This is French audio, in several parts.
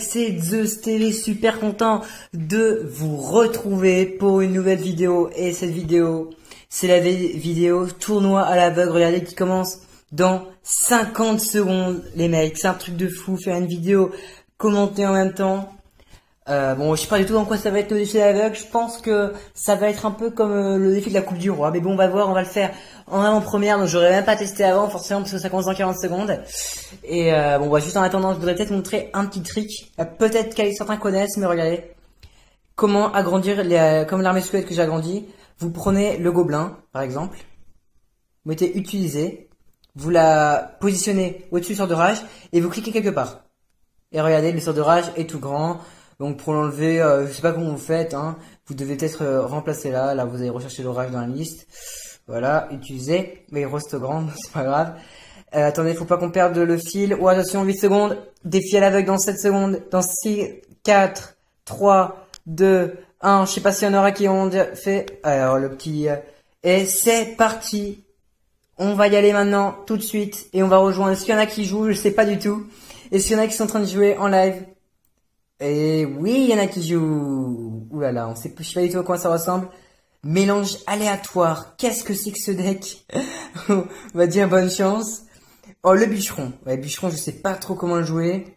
c'est Zeus TV, super content de vous retrouver pour une nouvelle vidéo. Et cette vidéo, c'est la vidéo tournoi à l'aveugle, regardez, qui commence dans 50 secondes, les mecs. C'est un truc de fou, faire une vidéo, commenter en même temps. Euh, bon, je sais pas du tout dans quoi ça va être le défi de l'aveugle. Je pense que ça va être un peu comme euh, le défi de la Coupe du Roi. Mais bon, on va voir, on va le faire en avant-première. Donc, j'aurais même pas testé avant, forcément, parce que ça commence dans 40 secondes. Et euh, bon, bah, juste en attendant, je voudrais peut-être montrer un petit trick. Euh, peut-être que certains connaissent, mais regardez. Comment agrandir, les, comme l'armée squelette que j'ai agrandi. Vous prenez le gobelin, par exemple. Vous mettez utiliser. Vous la positionnez au-dessus sort de rage. Et vous cliquez quelque part. Et regardez, le sort de rage est tout grand. Donc pour l'enlever, euh, je sais pas comment vous faites, hein. vous devez peut-être euh, remplacer là. Là, vous allez rechercher l'orage dans la liste. Voilà, utiliser. Mais il reste grand, c'est pas grave. Euh, attendez, faut pas qu'on perde le fil. Ou oh, attention, 8 secondes. Défi à l'aveugle dans 7 secondes. Dans 6, 4, 3, 2, 1. Je sais pas s'il y en aura qui ont fait. Alors, le petit... Euh, et c'est parti. On va y aller maintenant, tout de suite. Et on va rejoindre. Est-ce qu'il y en a qui jouent Je sais pas du tout. Est-ce qu'il y en a qui sont en train de jouer en live et oui, il y en a qui jouent. Ouh là là, on sait, je sais pas du tout à quoi ça ressemble. Mélange aléatoire. Qu'est-ce que c'est que ce deck On va dire bonne chance. Oh, le bûcheron. Ouais, bûcheron, je sais pas trop comment le jouer.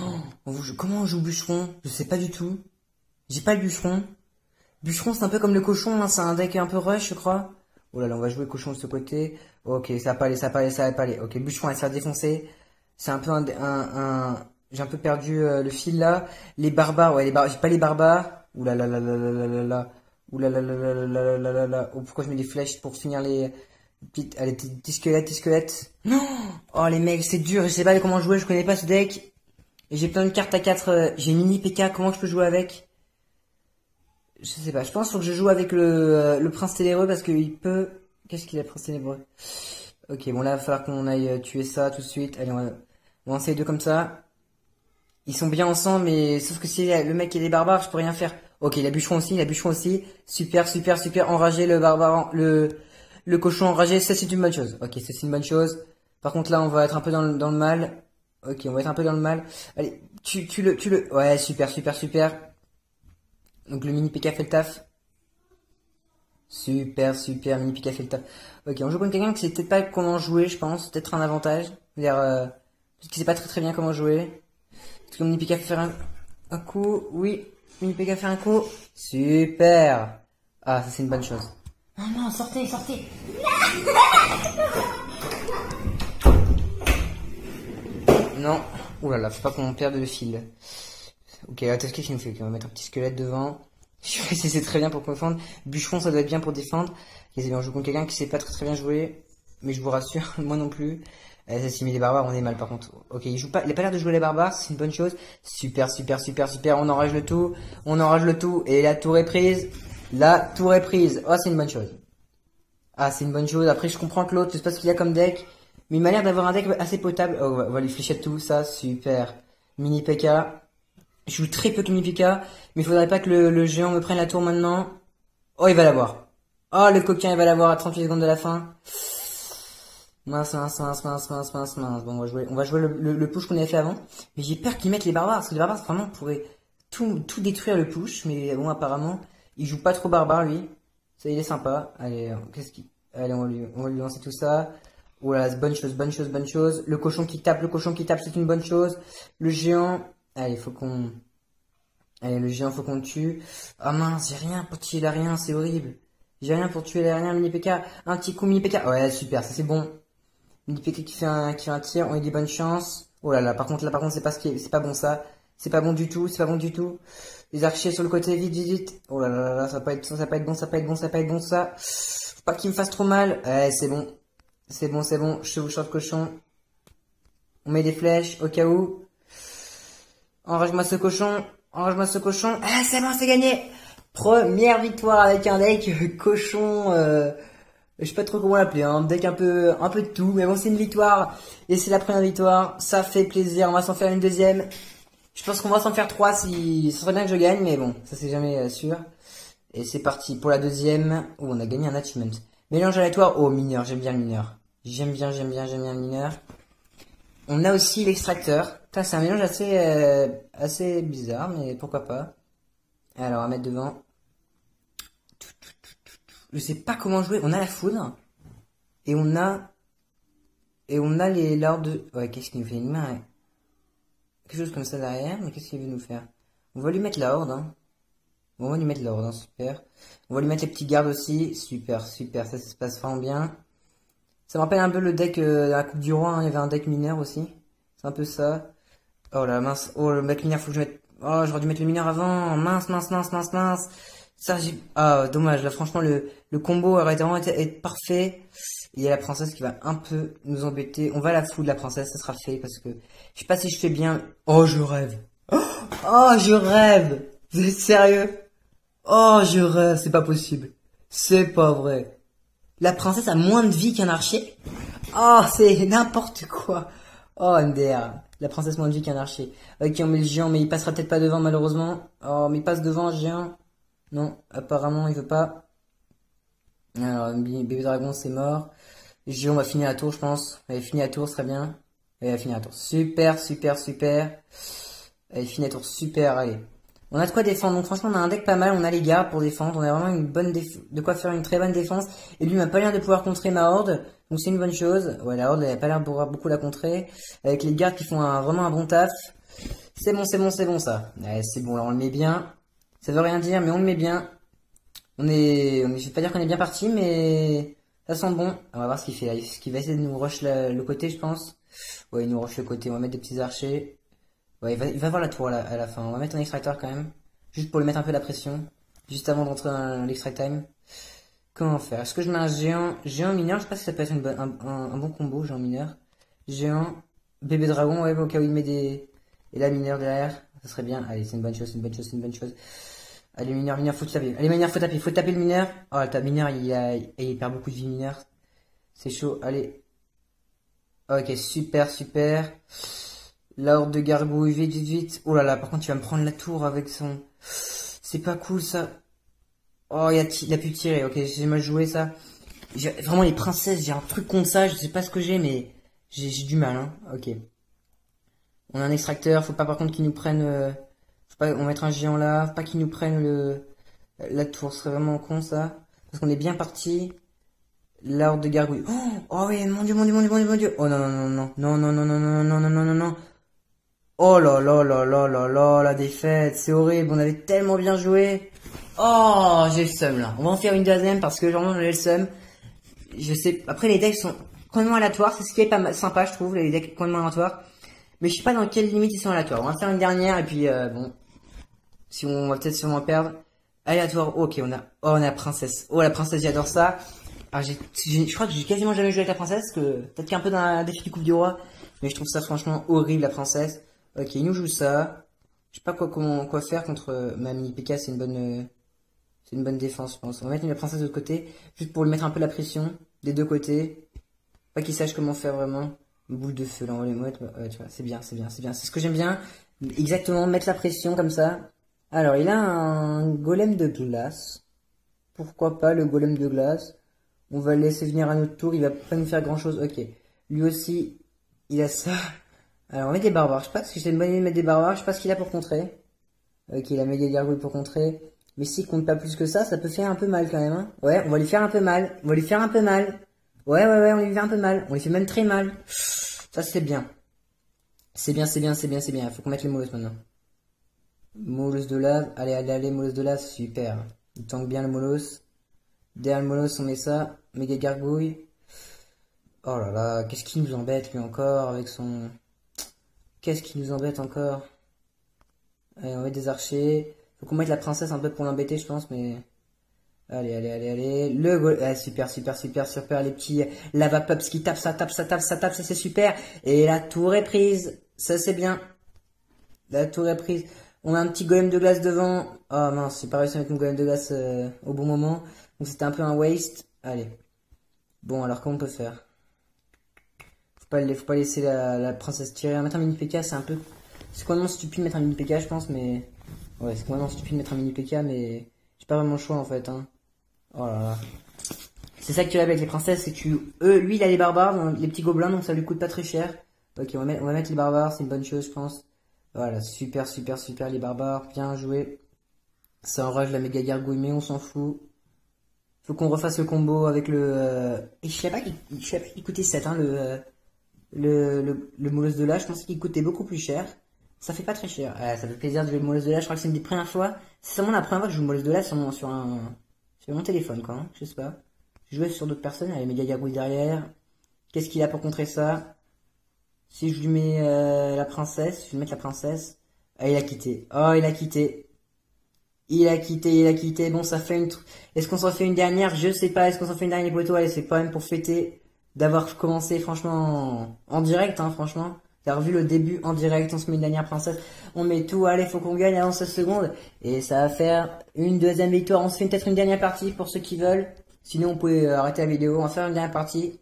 Oh, comment on joue bûcheron? Je sais pas du tout. J'ai pas le bûcheron. Bûcheron, c'est un peu comme le cochon, hein, c'est un deck un peu rush, je crois. Oh là là, on va jouer cochon de ce côté. Ok, ça va pas aller, ça va pas aller, ça va pas aller. Ok, bûcheron, elle se faire défoncer. C'est un peu un, un, j'ai un peu perdu euh, le fil là. Les barbares, ouais, les barbares, j'ai pas les barbares. Ouh là là là là là là là. Ouh là là là là là là là là Oh, pourquoi je mets des flèches pour finir les petites, allez, petits squelettes, petits squelettes. Non! Oh, les mecs, c'est dur, je sais pas comment jouer, je connais pas ce deck. Et j'ai plein de cartes à 4, j'ai mini PK, comment je peux jouer avec? Je sais pas, je pense qu'il faut que je joue avec le, le prince ténébreux parce qu'il peut... Qu'est-ce qu'il a, prince ténébreux? Ok, bon là, il va falloir qu'on aille tuer ça tout de suite. Allez, on va, on va essayer deux comme ça. Ils sont bien ensemble, mais sauf que si le mec est des barbares, je peux rien faire. Ok, la bûcheron aussi, la bûcheron aussi. Super, super, super. Enragé, le barbare, le, le cochon enragé, ça c'est une bonne chose. Ok, ça c'est une bonne chose. Par contre là, on va être un peu dans le, dans le mal. Ok, on va être un peu dans le mal. Allez, tu, tu le, tu le. Ouais, super, super, super. Donc le mini PK fait le taf. Super, super, mini PK fait le taf. Ok, on joue contre quelqu'un qui sait peut-être pas comment jouer, je pense. Peut-être un avantage. C'est-à-dire, euh, sait pas très très bien comment jouer. Est-ce que Minipika fait faire un, un coup? Oui. Minipika fait un coup? Super. Ah, ça c'est une bonne chose. Non, non, sortez, sortez. Non. Ouh là là, faut pas qu'on perde le fil. Ok, attends, qu'est-ce qu'il me fait On va mettre un petit squelette devant. c'est très bien pour défendre. Bûcheron, ça doit être bien pour défendre. Et bien, on joue contre quelqu'un qui sait pas très très bien jouer. Mais je vous rassure, moi non plus. Eh, si met les barbares, on est mal par contre. Ok, il joue pas, il a pas l'air de jouer les barbares, c'est une bonne chose. Super, super, super, super. On enrage le tout, on enrage le tout et la tour est prise. La tour est prise. Oh, c'est une bonne chose. Ah, c'est une bonne chose. Après, je comprends que l'autre, je sais pas ce qu'il a comme deck, mais il m'a l'air d'avoir un deck assez potable. Oh, on va, lui flécher tout ça, super. Mini PK. Je joue très peu de mini PK, mais il faudrait pas que le, le géant me prenne la tour maintenant. Oh, il va l'avoir. Oh, le coquin, il va l'avoir à 38 secondes de la fin. Mince, mince, mince, mince, mince, mince, mince. Bon, on va jouer, on va jouer le, le, push qu'on avait fait avant. Mais j'ai peur qu'ils mettent les barbares, parce que les barbares, vraiment, pourraient tout, tout détruire le push. Mais bon, apparemment, il joue pas trop barbare, lui. Ça, il est sympa. Allez, qu'est-ce qui, allez, on va lui, on va lui lancer tout ça. Voilà, bonne chose, bonne chose, bonne chose. Le cochon qui tape, le cochon qui tape, c'est une bonne chose. Le géant, allez, faut qu'on, allez, le géant, faut qu'on tue. Ah mince, j'ai rien pour tuer rien, c'est horrible. J'ai rien pour tuer rien, mini PK. Un petit coup mini PK. Ouais, super, ça c'est bon. Nipeke qui fait un, qui fait un tir, on a des bonnes chances. Oh là là, par contre, là, par contre, c'est pas ce qui c'est pas bon ça. C'est pas bon du tout, c'est pas bon du tout. Les archers sur le côté, vite, vite, vite. Oh là là là, ça va pas être, ça va pas être bon, ça va pas être bon, ça va pas être bon ça. Faut pas qu'il me fasse trop mal. Eh, c'est bon. C'est bon, c'est bon. Je vous de cochon. On met des flèches au cas où. Enrage-moi ce cochon. Enrage-moi ce cochon. Ah, c'est bon, c'est gagné. Première victoire avec un deck cochon, euh, je sais pas trop comment l'appeler, un deck un peu, un peu de tout, mais bon, c'est une victoire, et c'est la première victoire, ça fait plaisir, on va s'en faire une deuxième, Je pense qu'on va s'en faire trois si, ce serait bien que je gagne, mais bon, ça c'est jamais euh, sûr. Et c'est parti pour la deuxième, où on a gagné un achievement. Mélange aléatoire, oh mineur, j'aime bien le mineur. J'aime bien, j'aime bien, j'aime bien le mineur. On a aussi l'extracteur. C'est un mélange assez, euh, assez bizarre, mais pourquoi pas. Alors, va mettre devant. Je sais pas comment jouer. On a la foudre. Et on a... Et on a les lords de... Ouais, qu'est-ce qu'il nous fait une main Quelque chose comme ça derrière. Mais qu'est-ce qu'il veut nous faire? On va lui mettre la horde. Hein. On va lui mettre l'ordre, hein, super. On va lui mettre les petits gardes aussi. Super, super. Ça, se passe vraiment bien. Ça me rappelle un peu le deck euh, la Coupe du Roi. Hein. Il y avait un deck mineur aussi. C'est un peu ça. Oh la mince. Oh, le deck mineur, faut que je mette... Oh, j'aurais dû mettre le mineur avant. Mince, mince, mince, mince, mince. Ah, dommage. Là, franchement, le, le combo aurait vraiment été, parfait. Il y a la princesse qui va un peu nous embêter. On va la foutre, la princesse. Ça sera fait parce que je sais pas si je fais bien. Oh, je rêve. Oh, je rêve. Vous êtes sérieux? Oh, je rêve. C'est pas possible. C'est pas vrai. La princesse a moins de vie qu'un archer Oh, c'est n'importe quoi. Oh, MDR. La princesse moins de vie qu'un archer. Ok, on met le géant, mais il passera peut-être pas devant, malheureusement. Oh, mais il passe devant, géant. Non, apparemment, il veut pas. Alors, bébé dragon, c'est mort. Géant va finir la tour, je pense. Elle finit la tour, très bien. Elle a fini la tour. Super, super, super. Elle finit la tour, super, allez. On a de quoi défendre. Donc franchement, on a un deck pas mal. On a les gardes pour défendre. On a vraiment une bonne de quoi faire une très bonne défense. Et lui m'a pas l'air de pouvoir contrer ma horde. Donc c'est une bonne chose. Ouais, la horde, elle a pas l'air de pouvoir beaucoup la contrer. Avec les gardes qui font vraiment un bon taf. C'est bon, c'est bon, c'est bon ça. Ouais, c'est bon, là on le met bien. Ça veut rien dire, mais on le met bien. On est, on je vais pas dire qu'on est bien parti, mais ça sent bon. On va voir ce qu'il fait. Ce qu'il va essayer de nous rush le côté, je pense. Ouais, il nous rush le côté. On va mettre des petits archers. Ouais, il va, voir la tour à la, fin. On va mettre un extracteur quand même. Juste pour lui mettre un peu la pression. Juste avant d'entrer dans l'extract time. Comment faire? Est-ce que je mets un géant Géant mineur, je sais pas si ça peut être une un, bon combo, géant mineur. Géant, bébé dragon, ouais, au cas où il met des... Et la mineur derrière, ça serait bien. Allez, c'est une bonne chose, c'est une bonne chose, c'est une bonne chose. Allez, mineur, mineur, faut taper. Allez, mineur, faut taper, faut taper le mineur. Oh, ta mineur, il, a, il perd beaucoup de vie mineur. C'est chaud, allez. Ok, super, super. La horde de gargouilles, vite, vite, vite. Oh là là, par contre, il va me prendre la tour avec son... C'est pas cool, ça. Oh, il a, il a pu tirer. Ok, j'ai mal joué, ça. Vraiment, les princesses, j'ai un truc contre ça. Je sais pas ce que j'ai, mais j'ai du mal, hein. Ok. On a un extracteur. Faut pas, par contre, qu'ils nous prennent... Euh... Faut pas... On mettre un géant là. Faut pas qu'ils nous prennent le... La tour. Ce serait vraiment con, ça. Parce qu'on est bien parti. La horde de gargouilles. Oh, oh oui, mon dieu, mon dieu, mon dieu, mon dieu, mon dieu. Oh non, non, non, non, non, non, non, non, non, non, non, non, non. Oh là là là là là là, la défaite, c'est horrible, on avait tellement bien joué. Oh, j'ai le seum là. On va en faire une deuxième parce que genre j'ai le seum. Je sais, après les decks sont complètement aléatoires, c'est ce qui est pas sympa je trouve, les decks complètement aléatoires. Mais je sais pas dans quelle limite ils sont aléatoires. On va faire une dernière et puis euh, bon, si on va peut-être sûrement perdre. Aléatoire, ok, on a, oh on a princesse. Oh la princesse, j'adore ça. Alors, je crois que j'ai quasiment jamais joué avec la princesse, que peut-être qu'un peu dans la défi du Coupe du Roi, mais je trouve ça franchement horrible la princesse. Ok, il nous joue ça. Je sais pas quoi, faire contre euh, ma mini PK, c'est une bonne, euh, c'est une bonne défense, je pense. On va mettre la princesse de l'autre côté, juste pour lui mettre un peu la pression, des deux côtés. Pas qu'il sache comment faire vraiment. boule de feu, là, on va mettre. tu vois, c'est bien, c'est bien, c'est bien. C'est ce que j'aime bien. Exactement, mettre la pression comme ça. Alors, il a un golem de glace. Pourquoi pas le golem de glace? On va le laisser venir à notre tour, il va pas nous faire grand chose. Ok. Lui aussi, il a ça. Alors on met des barbares. Je sais pas si j'ai une de mettre des barbares. Je sais pas ce qu'il a pour contrer. Ok, il a mis des pour contrer. Mais s'il compte pas plus que ça, ça peut faire un peu mal quand même. Hein. Ouais, on va lui faire un peu mal. On va lui faire un peu mal. Ouais, ouais, ouais, on lui fait un peu mal. On lui fait même très mal. Ça, c'est bien. C'est bien, c'est bien, c'est bien, c'est bien. Il faut qu'on mette les molosses maintenant. Molosse de lave. Allez, allez, allez, de lave. Super. Il tank bien le molosse. Derrière le molosse, on met ça. Méga gargouille. Oh là là, qu'est-ce qui nous embête lui encore avec son... Qu'est-ce qui nous embête encore? Allez, on met des archers. Faut qu'on mette la princesse un peu pour l'embêter, je pense, mais... Allez, allez, allez, allez. Le ah, super, super, super, super. Les petits lava pups qui tapent, ça tape, ça tape, ça tape, ça c'est super. Et la tour est prise. Ça c'est bien. La tour est prise. On a un petit golem de glace devant. Oh mince, j'ai pas réussi à mettre mon golem de glace euh, au bon moment. Donc c'était un peu un waste. Allez. Bon, alors comment on peut faire? Pas, faut pas laisser la, princesse tirer. Mettre un mini PK, c'est un peu, C'est complètement stupide de mettre un mini PK, je pense, mais. Ouais, c'est complètement stupide de mettre un mini PK, mais. J'ai pas vraiment le choix en fait, hein. Oh là là. C'est ça que tu as avec les princesses, c'est que tu. Eux, lui, il a les barbares, les petits gobelins, donc ça lui coûte pas très cher. Ok, on va on va mettre les barbares, c'est une bonne chose, je pense. Voilà, super, super, super, les barbares, bien joué. Ça enrage la méga gargouille, mais on s'en fout. Faut qu'on refasse le combo avec le. Euh, et je sais pas qu'il coûtait 7, hein, le, euh, le, le, le de là. Je pensais qu'il coûtait beaucoup plus cher. Ça fait pas très cher. ça fait plaisir de jouer le molosse de là. Je crois que c'est une des premières fois. C'est seulement la première fois que je joue le molosse de là sur mon, sur un, sur mon téléphone, quoi. Hein, je sais pas. Je jouais sur d'autres personnes. Il y a les méga gargouilles derrière. Qu'est-ce qu'il a pour contrer ça? Si je lui mets euh, la princesse, je vais mettre la princesse. Ah, il a quitté. Oh, il a quitté. Il a quitté, il a quitté. Bon, ça fait une. Est-ce qu'on s'en fait une dernière? Je sais pas. Est-ce qu'on s'en fait une dernière poteau Allez, c'est quand même pour fêter d'avoir commencé franchement en, direct, hein, franchement. D'avoir vu le début en direct, on se met une dernière princesse, on met tout, allez, faut qu'on gagne avant 16 secondes. Et ça va faire une deuxième victoire. On se fait peut-être une dernière partie pour ceux qui veulent. Sinon, on peut euh, arrêter la vidéo. On va faire une dernière partie.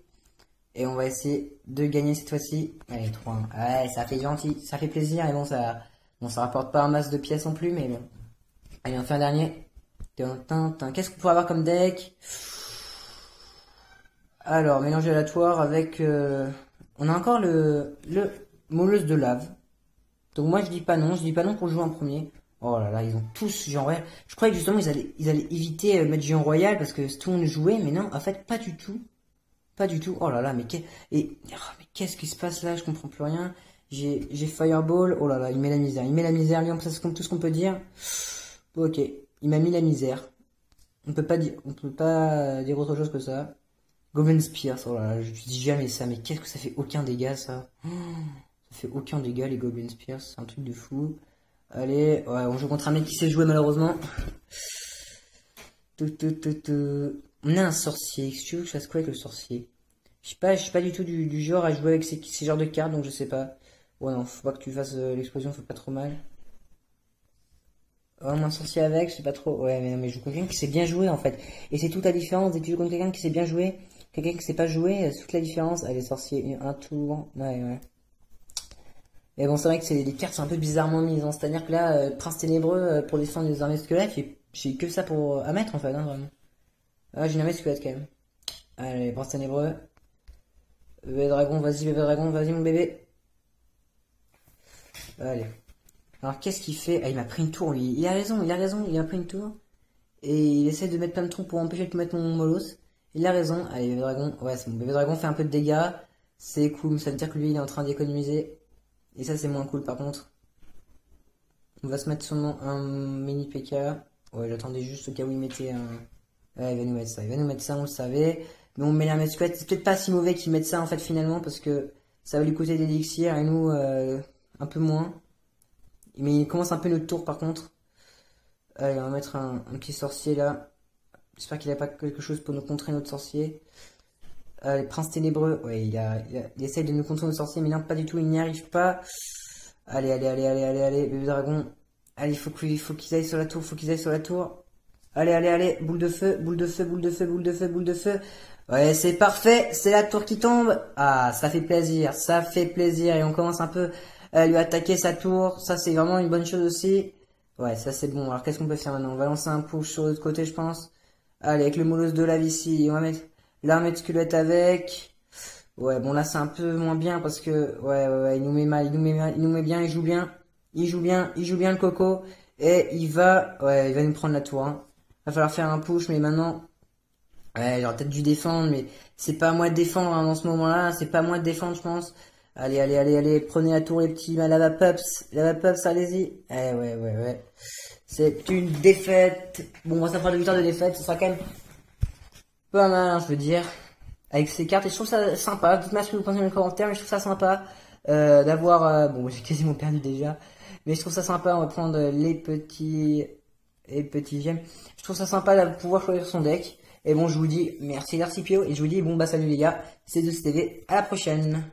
Et on va essayer de gagner cette fois-ci. Allez, 3 Ouais, ça fait gentil. Ça fait plaisir. Et bon, ça, bon, ça rapporte pas un masse de pièces non plus, mais bon. Allez, on fait un dernier. Qu'est-ce qu'on pourrait avoir comme deck? Alors, mélange aléatoire avec... Euh, on a encore le, le moleuse de lave. Donc moi, je dis pas non. Je dis pas non pour jouer en premier. Oh là là, ils ont tous géant royal. Je croyais que justement, ils allaient, ils allaient éviter de euh, mettre géant royal parce que tout le monde jouait. Mais non, en fait, pas du tout. Pas du tout. Oh là là, mais qu'est-ce qui se passe là? Je comprends plus rien. J'ai Fireball. Oh là là, il met la misère. Il met la misère, Lyon, c'est tout ce qu'on peut dire. Ok, il m'a mis la misère. On peut pas dire, on peut pas dire autre chose que ça. Goblin Spears, oh là là, je dis jamais ça, mais qu'est-ce que ça fait aucun dégât ça? Ça fait aucun dégât les Goblin Spears, c'est un truc de fou. Allez, on joue contre un mec qui sait jouer malheureusement. On a un sorcier, que tu veux que je fasse quoi avec le sorcier? Je sais suis pas du tout du, genre à jouer avec ces, genres de cartes, donc je sais pas. Ouais non, faut pas que tu fasses euh, l'explosion, faut pas trop mal. Oh, un sorcier avec, je sais pas trop. Ouais, mais, mais je joue quelqu'un qui sait bien jouer en fait. Et c'est toute la différence dès que tu joues contre quelqu'un qui sait bien jouer. Quelqu'un qui sait pas jouer, c'est toute la différence. Allez, sorcier, un tour. Ouais, ouais. Mais bon, c'est vrai que c'est des cartes sont un peu bizarrement mises. Hein. C'est-à-dire que là, euh, Prince Ténébreux, euh, pour défendre les armées squelettes, j'ai que ça pour euh, à mettre en fait, hein, vraiment. Ah, j'ai armée squelette quand même. Allez, Prince Ténébreux. Bébé dragon, vas-y, bébé dragon, vas-y mon bébé. Allez. Alors qu'est-ce qu'il fait? Ah, il m'a pris une tour, lui. Il a raison, il a raison, il a pris une tour. Et il essaie de mettre plein de troncs pour empêcher de mettre mon molos. Il a raison. Allez, bébé dragon. Ouais, c'est bon. Bébé dragon fait un peu de dégâts. C'est cool, ça veut dire que lui, il est en train d'économiser. Et ça, c'est moins cool, par contre. On va se mettre seulement un mini PK. Ouais, j'attendais juste au cas où il mettait un... Il va nous mettre ça. Il va nous mettre ça, on le savait. Mais on met la mettre C'est peut-être pas si mauvais qu'il mette ça, en fait, finalement, parce que ça va lui coûter des élixirs et nous, euh, un peu moins. Mais il commence un peu notre tour par contre. Allez, on va mettre un, petit sorcier là. J'espère qu'il n'a pas quelque chose pour nous contrer notre sorcier. Allez, prince ténébreux. Ouais, il, a, il, essaye de nous contrer notre sorcier, mais non, pas du tout, il n'y arrive pas. Allez, allez, allez, allez, allez, allez, bébé dragon. Allez, il faut qu'ils faut qu'ils aillent sur la tour, faut qu'ils aillent sur la tour. Allez, allez, allez, boule de feu, boule de feu, boule de feu, boule de feu, boule de feu. Ouais, c'est parfait, c'est la tour qui tombe. Ah, ça fait plaisir, ça fait plaisir. Et on commence un peu elle lui attaquer sa tour, ça c'est vraiment une bonne chose aussi. Ouais, ça c'est bon. Alors qu'est-ce qu'on peut faire maintenant? On va lancer un push sur l'autre côté, je pense. Allez, avec le molosse de lave ici, on va mettre l'armée de squelette avec. Ouais, bon là c'est un peu moins bien parce que ouais, ouais, ouais, il nous met mal, il nous met mal, il nous met bien, il joue bien, il joue bien, il joue bien le coco et il va, ouais, il va nous prendre la tour. Hein. Va falloir faire un push, mais maintenant, ouais, j'aurais peut-être dû défendre, mais c'est pas à moi de défendre hein, dans ce moment-là, c'est pas à moi de défendre, je pense. Allez, allez, allez, allez, prenez la tour les petits, la lava pups, lava pups, allez-y. Eh ouais, ouais, ouais. C'est une défaite. Bon, ça fera deux victoires de défaite, ce sera quand même pas mal, hein, je veux dire. Avec ces cartes, et je trouve ça sympa. Dites-moi ce que vous pensez dans les commentaires, mais je trouve ça sympa euh, d'avoir... Euh, bon, j'ai quasiment perdu déjà. Mais je trouve ça sympa, on va prendre les petits... Les petits gemmes. Je trouve ça sympa de pouvoir choisir son deck. Et bon, je vous dis merci Darcipio, et je vous dis bon bah salut les gars, c'est de TV, à la prochaine